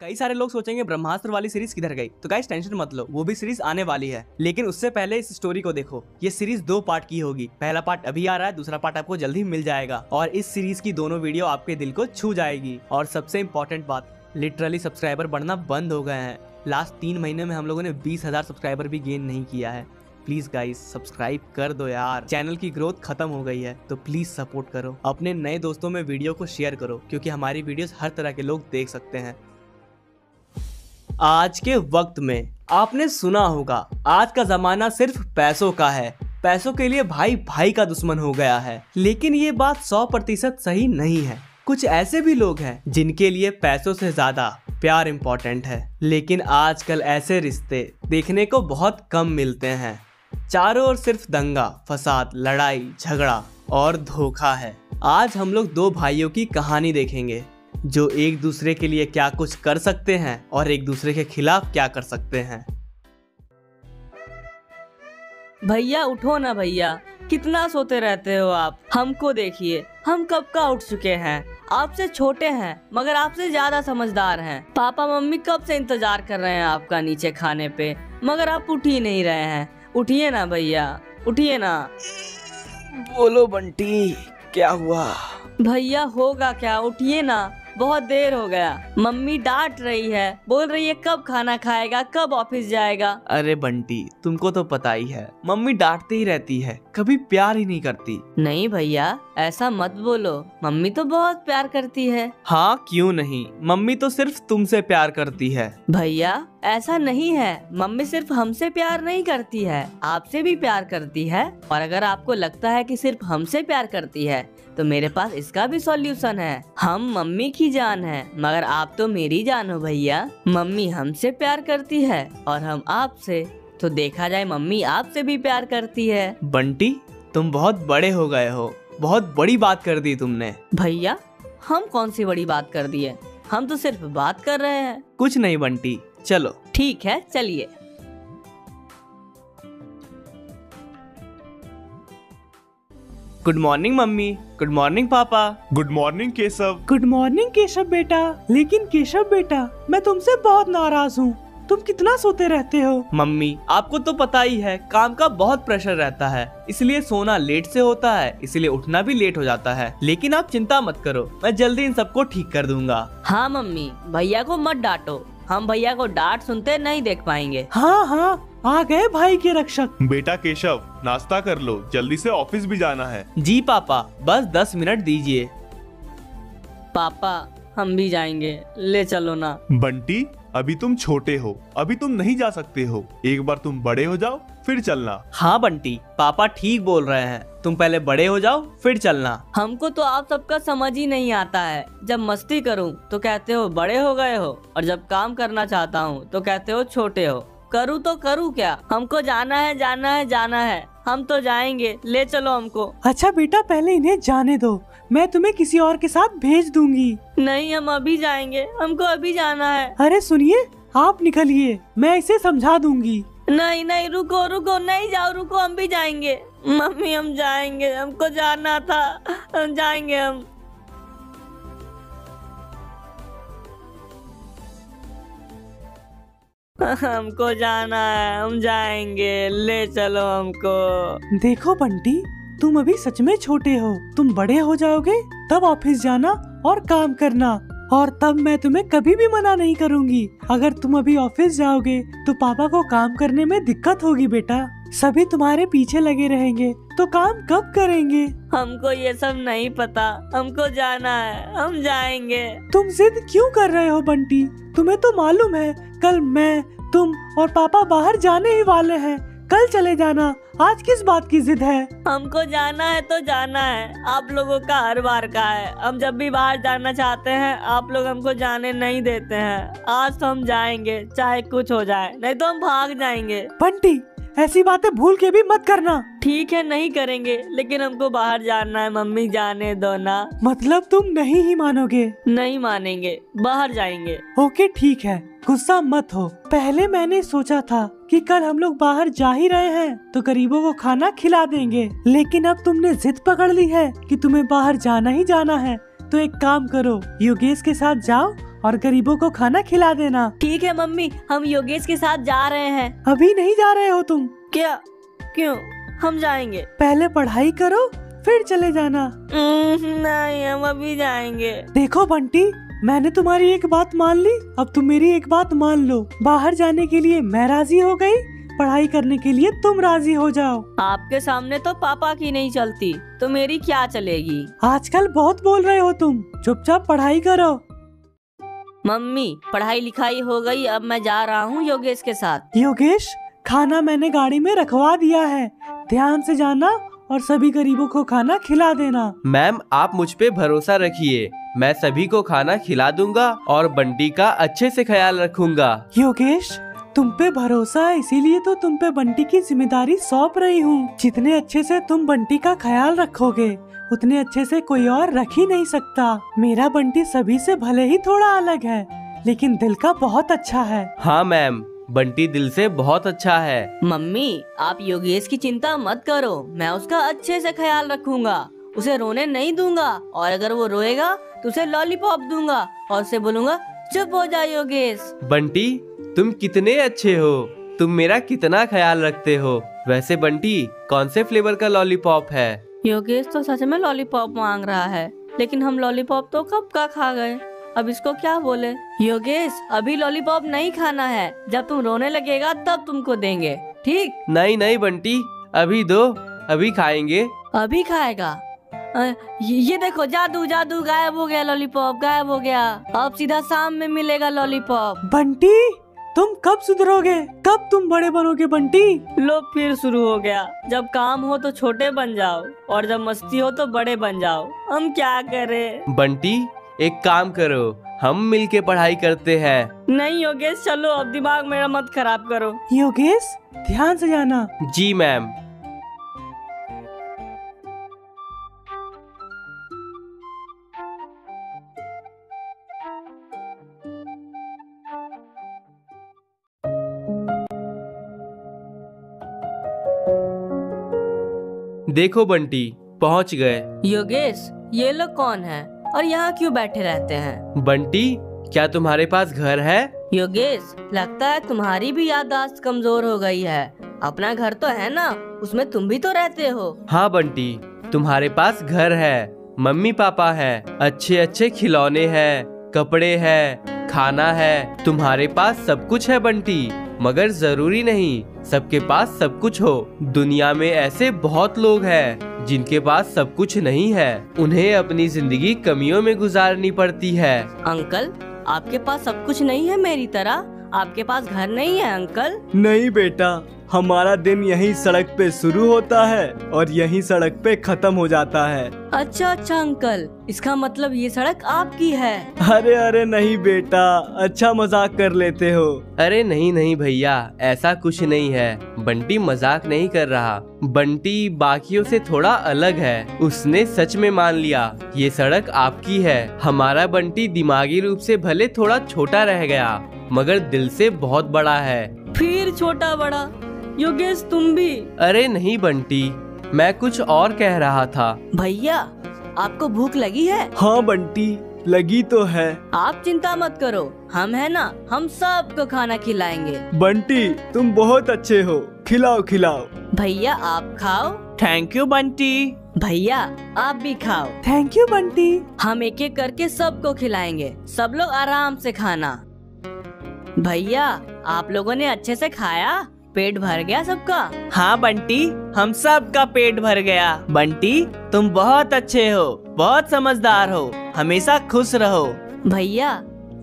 कई सारे लोग सोचेंगे ब्रह्मास्त्र वाली सीरीज़ किधर गई। तो गाइस टेंशन मत लो, वो भी सीरीज़ आने वाली है। लेकिन उससे पहले इस स्टोरी को देखो। ये सीरीज़ दो पार्ट की होगी। पहला पार्ट अभी आ रहा है, दूसरा पार्ट आपको जल्दी मिल जाएगा। और इस सीरीज़ की दोनों वीडियो आपके दिल को छू जाएगी। और सबसे इम्पोर्टेंट बात लिटरली सब्सक्राइबर बढ़ना बंद हो गए हैं। लास्ट तीन महीने में हम लोगों ने बीस हज़ार सब्सक्राइबर भी गेन नहीं किया है। प्लीज़ गाइस सब्सक्राइब कर दो यार। चैनल की ग्रोथ खत्म हो गई है तो प्लीज़ सपोर्ट करो। अपने नए दोस्तों में वीडियो को शेयर करो, क्योंकि हमारी वीडियोस हर तरह के लोग देख सकते हैं। आज के वक्त में आपने सुना होगा, आज का जमाना सिर्फ़ पैसों का है। पैसों के लिए भाई भाई का दुश्मन हो गया है। लेकिन ये बात सौ प्रतिशत सही नहीं है। कुछ ऐसे भी लोग हैं जिनके लिए पैसों से ज़्यादा प्यार इम्पोर्टेंट है। लेकिन आजकल ऐसे रिश्ते देखने को बहुत कम मिलते हैं। चारों ओर सिर्फ़ दंगा, फसाद, लड़ाई, झगड़ा और धोखा है। आज हम लोग दो भाइयों की कहानी देखेंगे। जो एक दूसरे के लिए क्या कुछ कर सकते हैं और एक दूसरे के खिलाफ क्या कर सकते हैं। भैया उठो ना भैया। कितना सोते रहते हो आप? हमको देखिए हम कब का उठ चुके हैं। आपसे छोटे हैं मगर आपसे ज़्यादा समझदार हैं। पापा मम्मी कब से इंतज़ार कर रहे हैं आपका नीचे खाने पे? मगर आप उठ ही नहीं रहे हैं। उठिए ना भैया उठिए ना। बोलो बंटी क्या हुआ? भैया होगा क्या? उठिए ना। बहुत देर हो गया। मम्मी डांट रही है। बोल रही है कब खाना खाएगा? कब ऑफ़िस जाएगा? अरे बंटी तुमको तो पता ही है मम्मी डांटती ही रहती है कभी प्यार ही नहीं करती। नहीं भैया ऐसा मत बोलो मम्मी तो बहुत प्यार करती है। हाँ क्यों नहीं? मम्मी तो सिर्फ़ तुमसे प्यार करती है। भैया ऐसा नहीं है मम्मी सिर्फ़ हमसे प्यार नहीं करती है आपसे भी प्यार करती है और अगर आपको लगता है कि सिर्फ़ हमसे प्यार करती है तो मेरे पास इसका भी सॉल्यूशन है। हम मम्मी की जान है मगर आप तो मेरी जान हो भैया। मम्मी हमसे प्यार करती है और हम आपसे। तो देखा जाए मम्मी आपसे भी प्यार करती है। बंटी तुम बहुत बड़े हो गए हो। बहुत बड़ी बात कर दी तुमने। भैया हम कौन सी बड़ी बात कर दी है? हम तो सिर्फ़ बात कर रहे हैं। कुछ नहीं बंटी चलो। ठीक है चलिए। Good morning mummy. Good morning पापा। Good morning Keshav. Good morning Keshav बेटा। लेकिन केशव बेटा मैं तुमसे बहुत नाराज़ हूँ। तुम कितना सोते रहते हो? मम्मी आपको तो पता ही है काम का बहुत प्रेशर रहता है। इसलिए सोना लेट से होता है इसलिए उठना भी लेट हो जाता है। लेकिन आप चिंता मत करो मैं जल्दी इन सबको ठीक कर दूँगा। हाँ मम्मी भैया को मत डांटो। हम भैया को डांट सुनते नहीं देख पाएँगे। हाँ हाँ। आ गए भाई के रक्षक। बेटा केशव नाश्ता कर लो जल्दी से ऑफ़िस भी जाना है। जी पापा बस दस मिनट दीजिए। पापा हम भी जाएँगे ले चलो ना। बंटी अभी तुम छोटे हो अभी तुम नहीं जा सकते हो। एक बार तुम बड़े हो जाओ फिर चलना। हाँ बंटी पापा ठीक बोल रहे हैं। तुम पहले बड़े हो जाओ फिर चलना। हमको तो आप सबका समझ ही नहीं आता है। जब मस्ती करूँ तो कहते हो बड़े हो गए हो और जब काम करना चाहता हूँ तो कहते हो छोटे हो। करूँ तो करूँ क्या? हमको जाना है जाना है जाना है। हम तो जाएँगे। ले चलो हमको। अच्छा बेटा पहले इन्हें जाने दो। मैं तुम्हें किसी और के साथ भेज दूँगी। नहीं हम अभी जाएँगे। हमको अभी जाना है। अरे सुनिए आप निकलिए। मैं इसे समझा दूँगी। नहीं नहीं रुको रुको। नहीं जाओ रुको। हम भी जाएँगे। मम्मी हम जाएँगे। हमको जाना था। हम जाएँगे हम। हमको जाना है, हम जाएँगे, ले चलो हमको। देखो बंटी, तुम अभी सच में छोटे हो। तुम बड़े हो जाओगे, तब ऑफ़िस जाना और काम करना। और तब मैं तुम्हें कभी भी मना नहीं करूँगी। अगर तुम अभी ऑफ़िस जाओगे तो पापा को काम करने में दिक्कत होगी बेटा। सभी तुम्हारे पीछे लगे रहेंगे। तो काम कब करेंगे? हमको ये सब नहीं पता। हमको जाना है। हम जाएँगे। तुम जिद क्यों कर रहे हो बंटी? तुम्हें तो मालूम है कल मैं तुम और पापा बाहर जाने ही वाले हैं। कल चले जाना आज किस बात की जिद है? हमको जाना है तो जाना है। आप लोगों का हर बार का है। हम जब भी बाहर जाना चाहते हैं आप लोग हमको जाने नहीं देते हैं। आज तो हम जाएँगे चाहे कुछ हो जाए नहीं तो हम भाग जाएँगे। बंटी ऐसी बातें भूल के भी मत करना। ठीक है नहीं करेंगे लेकिन हमको बाहर जाना है मम्मी जाने दो ना। मतलब तुम नहीं ही मानोगे? नहीं मानेंगे बाहर जाएँगे। ओके ठीक है गुस्सा मत हो। पहले मैंने सोचा था कि कल हम लोग बाहर जा ही रहे हैं तो गरीबों को खाना खिला देंगे। लेकिन अब तुमने जिद पकड़ ली है कि तुम्हें बाहर जाना ही जाना है। तो एक काम करो योगेश के साथ जाओ और गरीबों को खाना खिला देना। ठीक है मम्मी हम योगेश के साथ जा रहे हैं। अभी नहीं जा रहे हो तुम। क्या? क्यों? हम जाएँगे। पहले पढ़ाई करो फिर चले जाना। नहीं हम अभी जाएँगे। देखो बंटी मैंने तुम्हारी एक बात मान ली अब तुम मेरी एक बात मान लो। बाहर जाने के लिए मैं राज़ी हो गई पढ़ाई करने के लिए तुम राज़ी हो जाओ। आपके सामने तो पापा की नहीं चलती तो मेरी क्या चलेगी? आजकल बहुत बोल रहे हो तुम चुपचाप पढ़ाई करो। मम्मी पढ़ाई लिखाई हो गई अब मैं जा रहा हूँ योगेश के साथ। योगेश खाना मैंने गाड़ी में रखवा दिया है। ध्यान से जाना और सभी गरीबों को खाना खिला देना। मैम आप मुझ पे भरोसा रखिए। मैं सभी को खाना खिला दूँगा और बंटी का अच्छे से ख्याल रखूँगा। योगेश तुम पे भरोसा है इसीलिए तो तुम पे बंटी की ज़िम्मेदारी सौंप रही हूँ। जितने अच्छे से तुम बंटी का ख्याल रखोगे उतने अच्छे से कोई और रख ही नहीं सकता। मेरा बंटी सभी से भले ही थोड़ा अलग है लेकिन दिल का बहुत अच्छा है। हाँ मैम बंटी दिल से बहुत अच्छा है। मम्मी आप योगेश की चिंता मत करो मैं उसका अच्छे से ख्याल रखूँगा। उसे रोने नहीं दूँगा और अगर वो रोएगा तो उसे लॉलीपॉप दूँगा और उसे बोलूँगा चुप हो जा योगेश। बंटी तुम कितने अच्छे हो। तुम मेरा कितना ख्याल रखते हो। वैसे बंटी कौन से फ्लेवर का लॉलीपॉप है? योगेश तो सच में लॉलीपॉप मांग रहा है। लेकिन हम लॉलीपॉप तो कब का खा गए? अब इसको क्या बोले? योगेश अभी लॉलीपॉप नहीं खाना है। जब तुम रोने लगेगा तब तुमको देंगे। ठीक? नहीं नहीं बंटी। अभी दो। अभी खाएँगे। अभी खाएगा? ये ये देखो जादू जादू गायब हो गया लॉलीपॉप गायब हो गया। अब सीधा शाम में मिलेगा लॉलीपॉप बंटी? तुम कब सुधरोगे? कब तुम बड़े बनोगे बंटी? लोग फिर शुरू हो गया। जब काम हो तो छोटे बन जाओ और जब मस्ती हो तो बड़े बन जाओ। हम क्या करें? बंटी एक काम करो। हम मिलके पढ़ाई करते हैं। नहीं योगेश चलो अब दिमाग मेरा मत खराब करो। योगेश ध्यान से जाना। जी मैम। देखो बंटी पहुँच गए। योगेश ये लोग कौन है? और यहाँ क्यों बैठे रहते हैं? बंटी क्या तुम्हारे पास घर है? योगेश लगता है तुम्हारी भी याददाश्त कमज़ोर हो गई है। अपना घर तो है ना? उसमें तुम भी तो रहते हो। हाँ बंटी तुम्हारे पास घर है। मम्मी पापा है अच्छे अच्छे खिलौने हैं कपड़े हैं खाना है। तुम्हारे पास सब कुछ है बंटी मगर ज़रूरी नहीं। सबके पास सब कुछ हो। दुनिया में ऐसे बहुत लोग हैं, जिनके पास सब कुछ नहीं है। उन्हें अपनी ज़िंदगी कमियों में गुजारनी पड़ती है। अंकल, आपके पास सब कुछ नहीं है मेरी तरह? आपके पास घर नहीं है अंकल? नहीं बेटा हमारा दिन यहीं सड़क पे शुरू होता है और यहीं सड़क पे खत्म हो जाता है। अच्छा अच्छा अंकल। इसका मतलब ये सड़क आपकी है। अरे अरे नहीं बेटा अच्छा मज़ाक कर लेते हो। अरे नहीं नहीं भैया ऐसा कुछ नहीं है। बंटी मज़ाक नहीं कर रहा। बंटी बाकियों से थोड़ा अलग है। उसने सच में मान लिया ये सड़क आपकी है। हमारा बंटी दिमागी रूप से भले थोड़ा छोटा रह गया। मगर दिल से बहुत बड़ा है। फिर छोटा बड़ा। योगेश तुम भी। अरे नहीं बंटी मैं कुछ और कह रहा था। भैया आपको भूख लगी है? हाँ बंटी लगी तो है। आप चिंता मत करो हम है ना हम सबको खाना खिलाएँगे। बंटी तुम बहुत अच्छे हो खिलाओ खिलाओ। भैया आप खाओ। Thank you Bunty. भैया आप भी खाओ। Thank you Bunty. हम एक एक करके सबको खिलाएँगे सब लोग आराम से खाना। भैया आप लोगों ने अच्छे से खाया? पेट भर गया सबका? हाँ बंटी हम सब का पेट भर गया। बंटी तुम बहुत अच्छे हो बहुत समझदार हो हमेशा खुश रहो। भैया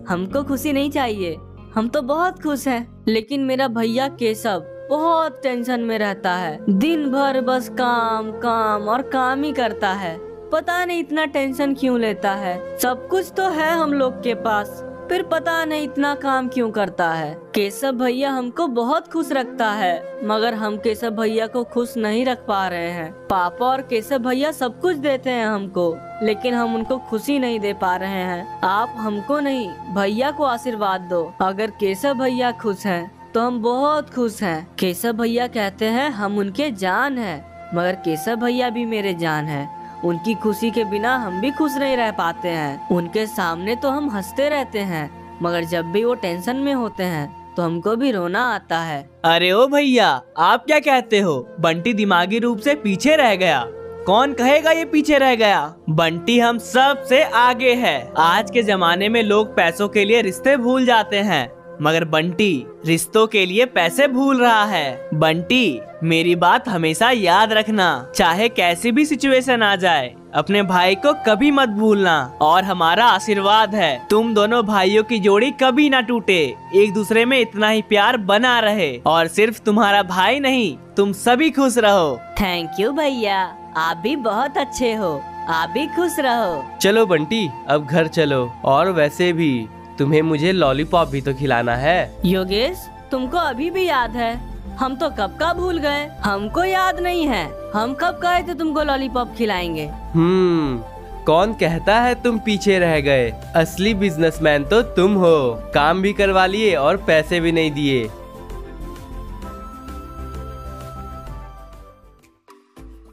हमको खुशी नहीं चाहिए हम तो बहुत खुश हैं। लेकिन मेरा भैया केशव बहुत टेंशन में रहता है। दिन भर बस काम काम और काम ही करता है। पता नहीं इतना टेंशन क्यों लेता है। सब कुछ तो है हम लोग के पास। फिर पता नहीं इतना काम क्यों करता है। केशव भैया हमको बहुत खुश रखता है, मगर हम केशव भैया को खुश नहीं रख पा रहे हैं। पापा और केशव भैया सब कुछ देते हैं हमको, लेकिन हम उनको खुशी नहीं दे पा रहे हैं। आप हमको नहीं, भैया को आशीर्वाद दो। अगर केशव भैया खुश हैं तो हम बहुत खुश हैं। केशव भैया कहते हैं, हम उनके जान हैं, मगर केशव भैया भी मेरे जान हैं। उनकी खुशी के बिना हम भी खुश नहीं रह पाते हैं। उनके सामने तो हम हँसते रहते हैं, मगर जब भी वो टेंशन में होते हैं तो हमको भी रोना आता है। अरे ओ भैया, आप क्या कहते हो? बंटी दिमागी रूप से पीछे रह गया। कौन कहेगा ये पीछे रह गया? बंटी हम सबसे आगे है। आज के जमाने में लोग पैसों के लिए रिश्ते भूल जाते हैं। मगर बंटी रिश्तों के लिए पैसे भूल रहा है। बंटी मेरी बात हमेशा याद रखना। चाहे कैसी भी सिचुएशन आ जाए अपने भाई को कभी मत भूलना। और हमारा आशीर्वाद है तुम दोनों भाइयों की जोड़ी कभी ना टूटे। एक दूसरे में इतना ही प्यार बना रहे। और सिर्फ़ तुम्हारा भाई नहीं तुम सभी खुश रहो। थैंक यू भैया। आप भी बहुत अच्छे हो। आप भी खुश रहो। चलो बंटी अब घर चलो। और वैसे भी तुम्हें मुझे लॉलीपॉप भी तो खिलाना है। योगेश तुमको अभी भी याद है। हम तो कब का भूल गए। हमको याद नहीं है। हम कब कहे थे तुमको लॉलीपॉप खिलाएँगे? हम्म कौन कहता है तुम पीछे रह गए? असली बिजनेसमैन तो तुम हो। काम भी करवा लिए और पैसे भी नहीं दिए।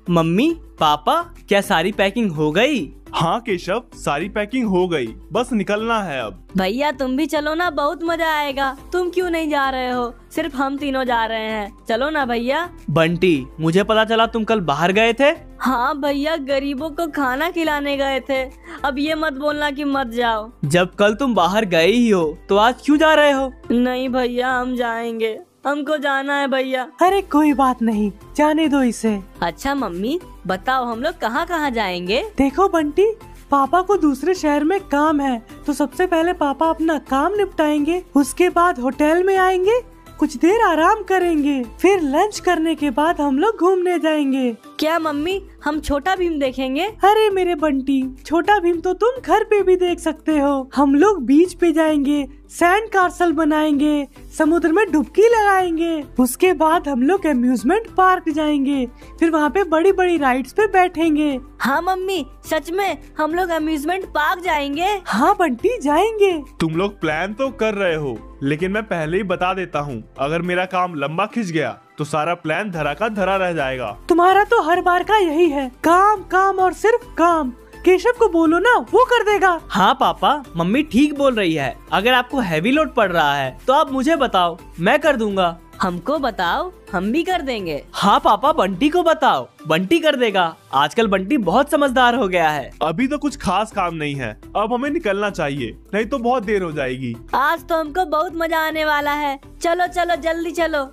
मम्मी पापा क्या सारी पैकिंग हो गई? हाँ केशव सारी पैकिंग हो गई। बस निकलना है अब। भैया तुम भी चलो ना बहुत मज़ा आएगा। तुम क्यों नहीं जा रहे हो? सिर्फ़ हम तीनों जा रहे हैं। चलो ना भैया। बंटी मुझे पता चला तुम कल बाहर गए थे? हाँ भैया गरीबों को खाना खिलाने गए थे। अब ये मत बोलना कि मत जाओ। जब कल तुम बाहर गए ही हो तो आज क्यों जा रहे हो? नहीं भैया हम जाएँगे। हमको जाना है भैया। अरे कोई बात नहीं जाने दो इसे। अच्छा मम्मी बताओ हम लोग कहाँ कहाँ जाएँगे? देखो बंटी पापा को दूसरे शहर में काम है तो सबसे पहले पापा अपना काम निपटाएँगे उसके बाद होटल में आएँगे कुछ देर आराम करेंगे फिर लंच करने के बाद हम लोग घूमने जाएँगे। क्या मम्मी हम छोटा भीम देखेंगे। अरे मेरे बंटी छोटा भीम तो तुम घर पे भी देख सकते हो। हम लोग बीच पे जाएँगे सैंड कार्सल बनाएँगे समुद्र में डुबकी लगाएँगे। उसके बाद हम लोग अम्यूजमेंट पार्क जाएँगे। फिर वहाँ पे बड़ी बड़ी राइड्स पे बैठेंगे। हाँ मम्मी सच में हम लोग अम्यूजमेंट पार्क जाएँगे। हाँ बंटी जाएँगे। तुम लोग प्लान तो कर रहे हो लेकिन मैं पहले ही बता देता हूँ अगर मेरा काम लंबा खिंच गया तो सारा प्लान धरा का धरा रह जाएगा। तुम्हारा तो हर बार का यही है। काम काम और सिर्फ़ काम। केशव को बोलो ना वो कर देगा। हाँ पापा मम्मी ठीक बोल रही है। अगर आपको हैवी लोड पड़ रहा है तो आप मुझे बताओ मैं कर दूँगा। हमको बताओ हम भी कर देंगे। हाँ पापा बंटी को बताओ। बंटी कर देगा। आजकल बंटी बहुत समझदार हो गया है। अभी तो कुछ खास काम नहीं है। अब हमें निकलना चाहिए नहीं तो बहुत देर हो जाएगी। आज तो हमको बहुत मज़ा आने वाला है। चलो चलो जल्दी चलो।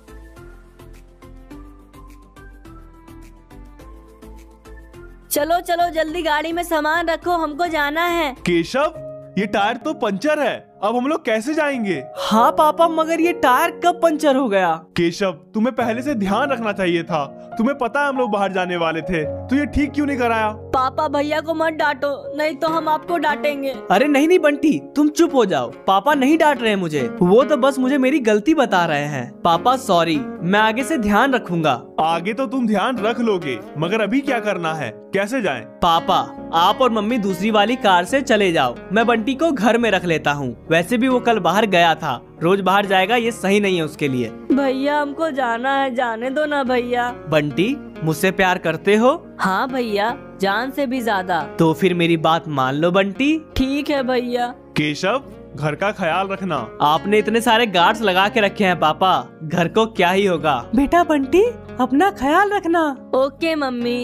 चलो चलो जल्दी गाड़ी में सामान रखो हमको जाना है। केशव ये टायर तो पंचर है। अब हम लोग कैसे जाएँगे? हाँ पापा मगर ये टायर कब पंचर हो गया? केशव तुम्हें पहले से ध्यान रखना चाहिए था। तुम्हें पता है हम लोग बाहर जाने वाले थे। तो ये ठीक क्यों नहीं कराया? पापा भैया को मत डांटो नहीं तो हम आपको डांटेंगे। अरे नहीं नहीं बंटी तुम चुप हो जाओ। पापा नहीं डांट रहे मुझे। वो तो बस मुझे मेरी गलती बता रहे हैं। पापा सॉरी मैं आगे से ध्यान रखूँगा। आगे तो तुम ध्यान रख लोगे मगर अभी क्या करना है? कैसे जाएँ? पापा आप और मम्मी दूसरी वाली कार से चले जाओ। मैं बंटी को घर में रख लेता हूँ। वैसे भी वो कल बाहर गया था। रोज बाहर जाएगा ये सही नहीं है उसके लिए। भैया हमको जाना है। जाने दो ना भैया। बंटी मुझसे प्यार करते हो? हाँ भैया जान से भी ज़्यादा। तो फिर मेरी बात मान लो बंटी। ठीक है भैया। केशव घर का ख्याल रखना। आपने इतने सारे गार्ड्स लगा के रखे हैं पापा। घर को क्या ही होगा। बेटा बंटी अपना ख्याल रखना। Okay mummy.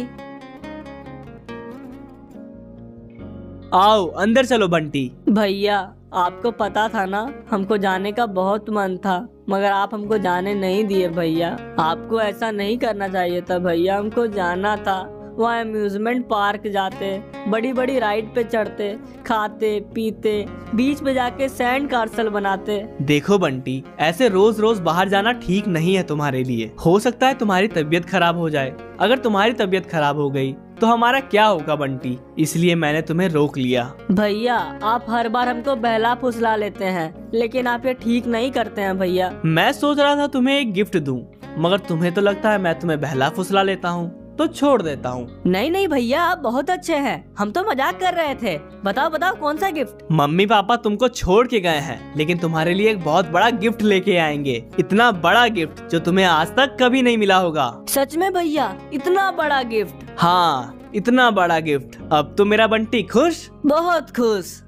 आओ अंदर चलो बंटी। भैया आपको पता था ना हमको जाने का बहुत मन था। मगर आप हमको जाने नहीं दिए भैया। आपको ऐसा नहीं करना चाहिए था भैया, हमको जाना था। वहाँ अम्यूजमेंट पार्क जाते बड़ी बड़ी राइड पे चढ़ते खाते पीते बीच में जाके सैंड कार्सल बनाते। देखो बंटी ऐसे रोज रोज बाहर जाना ठीक नहीं है तुम्हारे लिए। हो सकता है तुम्हारी तबीयत खराब हो जाए। अगर तुम्हारी तबीयत खराब हो गई तो हमारा क्या होगा बंटी? इसलिए मैंने तुम्हें रोक लिया। भैया आप हर बार हमको बहला फुसला लेते हैं लेकिन आप ये ठीक नहीं करते हैं भैया। मैं सोच रहा था तुम्हें एक गिफ्ट दूँ मगर तुम्हें तो लगता है मैं तुम्हें बहला फुसला लेता हूँ। तो छोड़ देता हूँ। नहीं नहीं भैया आप बहुत अच्छे हैं। हम तो मज़ाक कर रहे थे। बताओ बताओ कौन सा गिफ्ट मम्मी पापा तुमको छोड़ के गए हैं लेकिन तुम्हारे लिए एक बहुत बड़ा गिफ्ट लेके आएँगे। इतना बड़ा गिफ्ट जो तुम्हें आज तक कभी नहीं मिला होगा। सच में भैया इतना बड़ा गिफ्ट हाँ इतना बड़ा गिफ्ट अब तो मेरा बंटी खुश? बहुत खुश।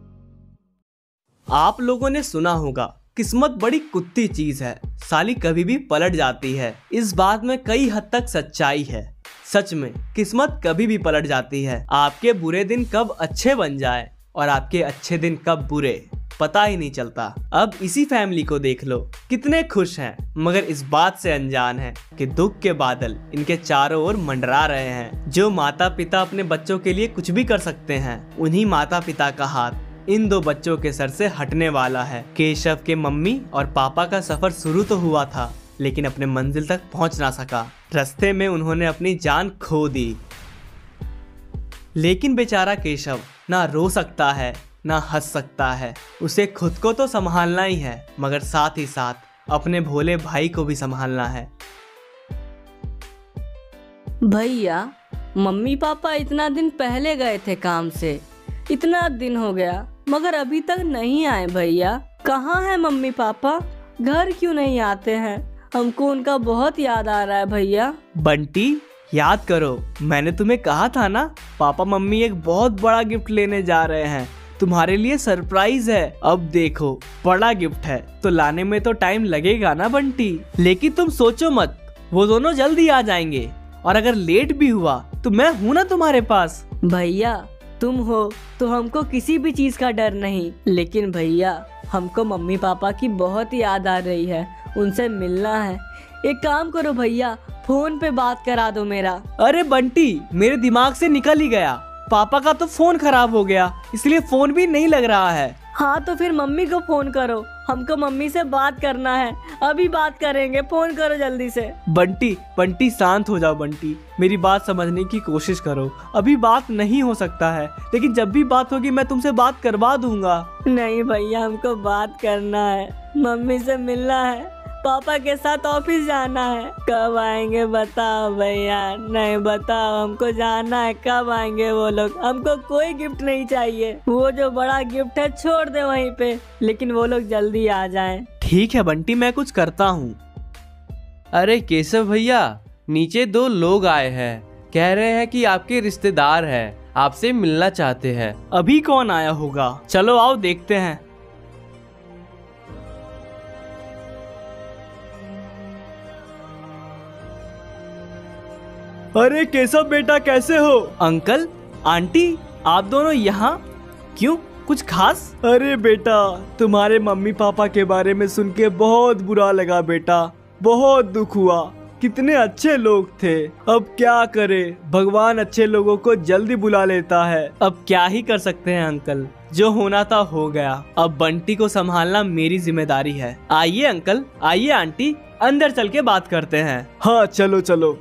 आप लोगों ने सुना होगा किस्मत बड़ी कुत्ती चीज़ है। साली कभी भी पलट जाती है। इस बात में कई हद तक सच्चाई है। सच में, किस्मत कभी भी पलट जाती है। आपके बुरे दिन कब अच्छे बन जाए और आपके अच्छे दिन कब बुरे, पता ही नहीं चलता। अब इसी फैमिली को देख लो, कितने खुश हैं, मगर इस बात से अनजान है कि दुख के बादल इनके चारों ओर मंडरा रहे हैं। जो माता पिता अपने बच्चों के लिए कुछ भी कर सकते हैं, उन्हीं माता पिता का हाथ इन दो बच्चों के सर से हटने वाला है। केशव के मम्मी और पापा का सफ़र शुरू तो हुआ था लेकिन अपने मंजिल तक पहुँच ना सका। रास्ते में उन्होंने अपनी जान खो दी। लेकिन बेचारा केशव ना रो सकता है, ना हंस सकता है। उसे खुद को तो संभालना ही है, मगर साथ ही साथ अपने भोले भाई को भी संभालना है। भैया, मम्मी पापा इतना दिन पहले गए थे काम से। इतना दिन हो गया, मगर अभी तक नहीं आए भैया। कहाँ है मम्मी पापा? घर क्यों नहीं आते हैं? हमको उनका बहुत याद आ रहा है भैया। बंटी याद करो मैंने तुम्हें कहा था ना पापा मम्मी एक बहुत बड़ा गिफ्ट लेने जा रहे हैं। तुम्हारे लिए सरप्राइज़ है। अब देखो बड़ा गिफ्ट है। तो लाने में तो टाइम लगेगा ना बंटी? लेकिन तुम सोचो मत वो दोनों जल्दी आ जाएँगे। और अगर लेट भी हुआ तो मैं हूँ ना तुम्हारे पास। भैया तुम हो तो हमको किसी भी चीज़ का डर नहीं। लेकिन भैया हमको मम्मी पापा की बहुत याद आ रही है। उनसे मिलना है। एक काम करो भैया फ़ोन पे बात करा दो मेरा। अरे बंटी मेरे दिमाग से निकल ही गया। पापा का तो फ़ोन खराब हो गया इसलिए फ़ोन भी नहीं लग रहा है। हाँ तो फिर मम्मी को फ़ोन करो। हमको मम्मी से बात करना है। अभी बात करेंगे फ़ोन करो जल्दी से। बंटी बंटी शांत हो जाओ बंटी। मेरी बात समझने की कोशिश करो। अभी बात नहीं हो सकता है लेकिन जब भी बात होगी मैं तुमसे बात करवा दूँगा। नहीं भैया हमको बात करना है। मम्मी से मिलना है। पापा के साथ ऑफ़िस जाना है। कब आएँगे बताओ भैया। नहीं बताओ हमको जाना है। कब आएँगे वो लोग? हमको कोई गिफ्ट नहीं चाहिए। वो जो बड़ा गिफ्ट है छोड़ दे वहीं पे। लेकिन वो लोग जल्दी आ जाएँ। ठीक है बंटी मैं कुछ करता हूँ। अरे केशव भैया नीचे दो लोग आए हैं। कह रहे हैं कि आपके रिश्तेदार हैं। आपसे मिलना चाहते हैं। अभी कौन आया होगा? चलो आओ देखते हैं। अरे केशव बेटा कैसे हो? अंकल आंटी आप दोनों यहाँ? क्यों कुछ खास? अरे बेटा तुम्हारे मम्मी पापा के बारे में सुन के बहुत बुरा लगा बेटा बहुत दुख हुआ। कितने अच्छे लोग थे। अब क्या करे? भगवान अच्छे लोगों को जल्दी बुला लेता है। अब क्या ही कर सकते हैं अंकल? जो होना था हो गया। अब बंटी को संभालना मेरी ज़िम्मेदारी है। आइए अंकल आइए आंटी अंदर चल के बात करते हैं। हाँ चलो चलो।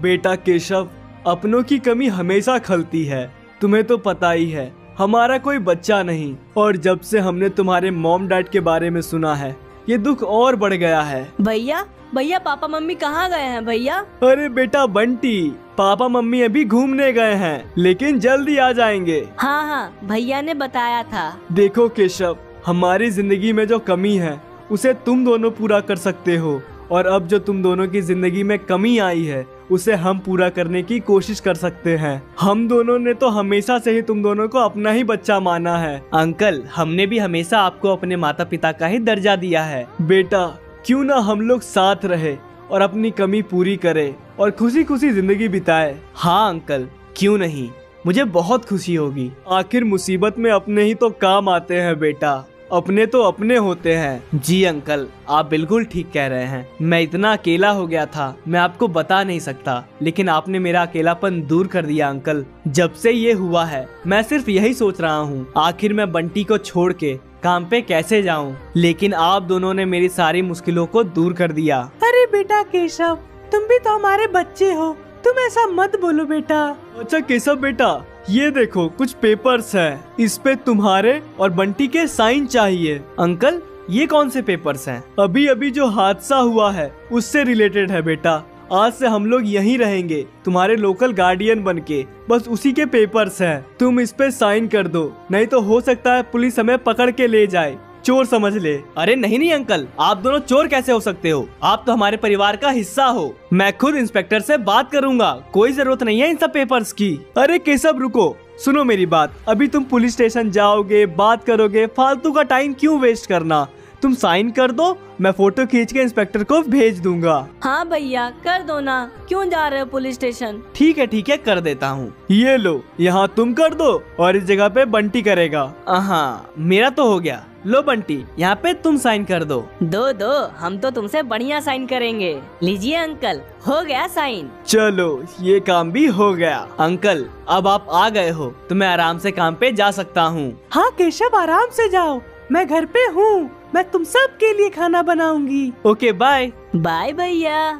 बेटा केशव अपनों की कमी हमेशा खलती है। तुम्हें तो पता ही है हमारा कोई बच्चा नहीं और जब से हमने तुम्हारे मॉम डैड के बारे में सुना है ये दुख और बढ़ गया है। भैया भैया पापा मम्मी कहाँ गए हैं भैया? अरे बेटा बंटी पापा मम्मी अभी घूमने गए हैं लेकिन जल्दी आ जाएँगे। हाँ हाँ भैया ने बताया था। देखो केशव हमारी ज़िंदगी में जो कमी है उसे तुम दोनों पूरा कर सकते हो और अब जो तुम दोनों की ज़िंदगी में कमी आई है उसे हम पूरा करने की कोशिश कर सकते हैं। हम दोनों ने तो हमेशा से ही तुम दोनों को अपना ही बच्चा माना है। अंकल हमने भी हमेशा आपको अपने माता पिता का ही दर्जा दिया है। बेटा क्यों ना हम लोग साथ रहे और अपनी कमी पूरी करे और खुशी खुशी ज़िंदगी बिताए। हाँ अंकल क्यों नहीं? मुझे बहुत खुशी होगी। आखिर मुसीबत में अपने ही तो काम आते हैं बेटा। अपने तो अपने होते हैं। जी अंकल, आप बिल्कुल ठीक कह रहे हैं। मैं इतना अकेला हो गया था, मैं आपको बता नहीं सकता। लेकिन आपने मेरा अकेलापन दूर कर दिया अंकल। जब से ये हुआ है, मैं सिर्फ़ यही सोच रहा हूँ, आखिर मैं बंटी को छोड़ के काम पे कैसे जाऊँ? लेकिन आप दोनों ने मेरी सारी मुश्किलों को दूर कर दिया। अरे बेटा केशव, तुम भी तो हमारे बच्चे हो। तुम ऐसा मत बोलो बेटा। अच्छा केशव बेटा, ये देखो, कुछ पेपर्स हैं। इस पे तुम्हारे और बंटी के साइन चाहिए। अंकल, ये कौन से पेपर्स हैं? अभी अभी जो हादसा हुआ है, उससे रिलेटेड है बेटा। आज से हम लोग यहीं रहेंगे, तुम्हारे लोकल गार्डियन बन के। बस उसी के पेपर्स हैं। तुम इस पे साइन कर दो, नहीं तो हो सकता है पुलिस हमें पकड़ के ले जाए। चोर समझ ले। अरे नहीं नहीं अंकल। आप दोनों चोर कैसे हो सकते हो? आप तो हमारे परिवार का हिस्सा हो। मैं खुद इंस्पेक्टर से बात करूँगा। कोई ज़रूरत नहीं है इन सब पेपर्स की। अरे केशव रुको। सुनो मेरी बात। अभी तुम पुलिस स्टेशन जाओगे बात करोगे फालतू का टाइम क्यों वेस्ट करना? तुम साइन कर दो मैं फ़ोटो खींच के इंस्पेक्टर को भेज दूँगा। हाँ भैया कर दो ना। क्यों जा रहे हो पुलिस स्टेशन? ठीक है ठीक है कर देता हूँ। ये लो यहाँ तुम कर दो और इस जगह पे बंटी करेगा। हाँ मेरा तो हो गया। लो बंटी यहाँ पे तुम साइन कर दो। दो दो हम तो तुमसे बढ़िया साइन करेंगे। लीजिए अंकल हो गया साइन। चलो ये काम भी हो गया। अंकल अब आप आ गए हो तो मैं आराम से काम पे जा सकता हूँ। हाँ केशव आराम से जाओ। मैं घर पे हूँ। मैं तुम सब के लिए खाना बनाऊँगी। Okay bye. बाय भैया।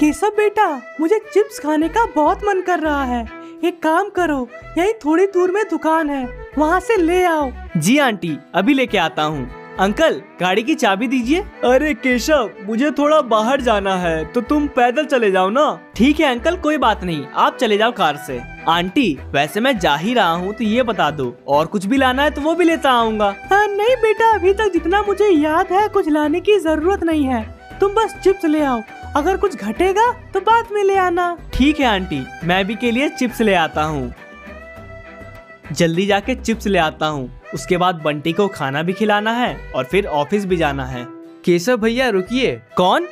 केशव बेटा मुझे चिप्स खाने का बहुत मन कर रहा है। एक काम करो यही थोड़ी दूर में दुकान है वहाँ से ले आओ। जी आंटी अभी लेके आता हूँ। अंकल गाड़ी की चाबी दीजिए। अरे केशव मुझे थोड़ा बाहर जाना है तो तुम पैदल चले जाओ ना। ठीक है अंकल कोई बात नहीं आप चले जाओ कार से। आंटी वैसे मैं जा ही रहा हूँ तो ये बता दो और कुछ भी लाना है तो वो भी लेता आऊँगा। हाँ, नहीं बेटा अभी तक जितना मुझे याद है कुछ लाने की ज़रूरत नहीं है। तुम बस चिप्स ले आओ। अगर कुछ घटेगा तो बाद में ले आना। ठीक है आंटी। मैं भी के लिए चिप्स ले आता हूँ। जल्दी जाके चिप्स ले आता हूँ। उसके बाद बंटी को खाना भी खिलाना है और फिर ऑफ़िस भी जाना है। केशव भैया रुकिए। कौन?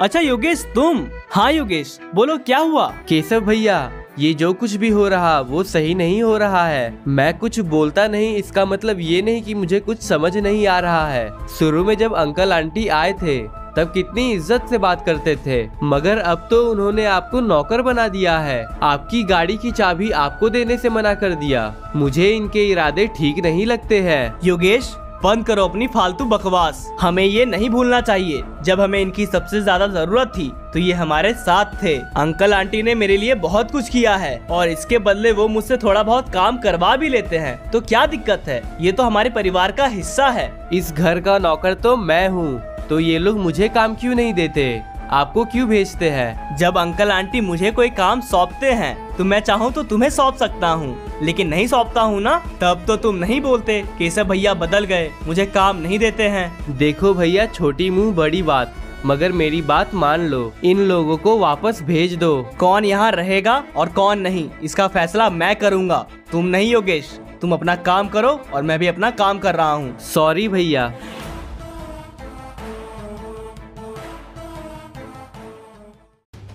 अच्छा योगेश तुम? हाँ योगेश। बोलो क्या हुआ? केशव भैया ये जो कुछ भी हो रहा वो सही नहीं हो रहा है। मैं कुछ बोलता नहीं इसका मतलब ये नहीं कि मुझे कुछ समझ नहीं आ रहा है। शुरू में जब अंकल आंटी आए थे तब कितनी इज़्ज़त से बात करते थे। मगर अब तो उन्होंने आपको नौकर बना दिया है। आपकी गाड़ी की चाबी आपको देने से मना कर दिया। मुझे इनके इरादे ठीक नहीं लगते हैं। योगेश बंद करो अपनी फालतू बकवास। हमें ये नहीं भूलना चाहिए। जब हमें इनकी सबसे ज़्यादा ज़रूरत थी तो ये हमारे साथ थे। अंकल आंटी ने मेरे लिए बहुत कुछ किया है और इसके बदले वो मुझसे थोड़ा बहुत काम करवा भी लेते हैं। तो क्या दिक्कत है? ये तो हमारे परिवार का हिस्सा है। इस घर का नौकर तो मैं हूँ। तो ये लोग मुझे काम क्यों नहीं देते? आपको क्यों भेजते हैं? जब अंकल आंटी मुझे कोई काम सौंपते हैं तो मैं चाहूँ तो तुम्हें सौंप सकता हूँ। लेकिन नहीं सौंपता हूँ ना तब तो तुम नहीं बोलते केशव भैया बदल गए मुझे काम नहीं देते हैं। देखो भैया छोटी मुँह बड़ी बात। मगर मेरी बात मान लो। इन लोगों को वापस भेज दो। कौन यहाँ रहेगा और कौन नहीं इसका फैसला मैं करूँगा। तुम नहीं योगेश तुम अपना काम करो और मैं भी अपना काम कर रहा हूँ। सॉरी भैया।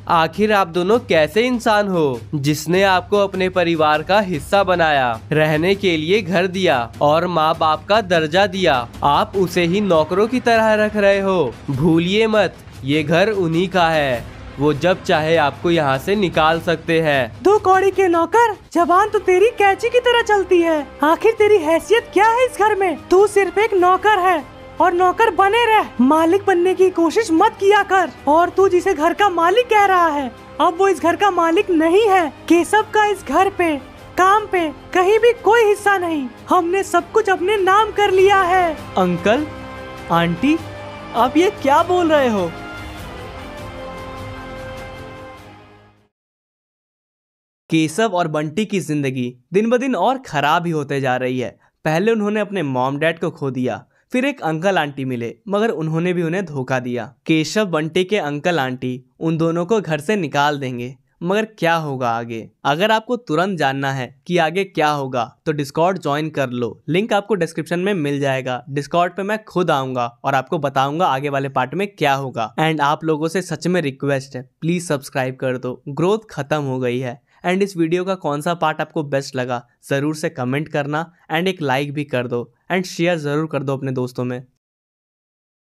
आखिर आप दोनों कैसे इंसान हो? जिसने आपको अपने परिवार का हिस्सा बनाया, रहने के लिए घर दिया और माँ बाप का दर्जा दिया, आप उसे ही नौकरों की तरह रख रहे हो। भूलिए मत, ये घर उन्हीं का है। वो जब चाहे आपको यहाँ से निकाल सकते हैं। दो कौड़ी के नौकर, जबान तो तेरी कैची की तरह चलती है। आखिर तेरी हैसियत क्या है इस घर में? तू सिर्फ़ एक नौकर है। और नौकर बने रह। मालिक बनने की कोशिश मत किया कर। और तू जिसे घर का मालिक कह रहा है, अब वो इस घर का मालिक नहीं है। केशव का इस घर पे, काम पे कहीं भी कोई हिस्सा नहीं। हमने सब कुछ अपने नाम कर लिया है। अंकल, आंटी, आप ये क्या बोल रहे हो? केशव और बंटी की ज़िंदगी दिन ब दिन और खराब ही होते जा रही है। पहले उन्होंने अपने मॉम डैड को खो दिया। फिर एक अंकल आंटी मिले, मगर उन्होंने भी उन्हें धोखा दिया। केशव बंटी के अंकल आंटी उन दोनों को घर से निकाल देंगे, मगर क्या होगा आगे? अगर आपको तुरंत जानना है कि आगे क्या होगा तो डिस्कॉर्ड ज्वाइन कर लो। लिंक आपको डिस्क्रिप्शन में मिल जाएगा। डिस्कॉर्ड पे मैं खुद आऊँगा और आपको बताऊँगा आगे वाले पार्ट में क्या होगा। एंड आप लोगों से सच में रिक्वेस्ट है प्लीज़ सब्सक्राइब कर दो। ग्रोथ खत्म हो गई है। एंड इस वीडियो का कौन सा पार्ट आपको बेस्ट लगा, ज़रूर से कमेंट करना। एंड एक लाइक भी कर दो। एंड शेयर ज़रूर कर दो अपने दोस्तों में।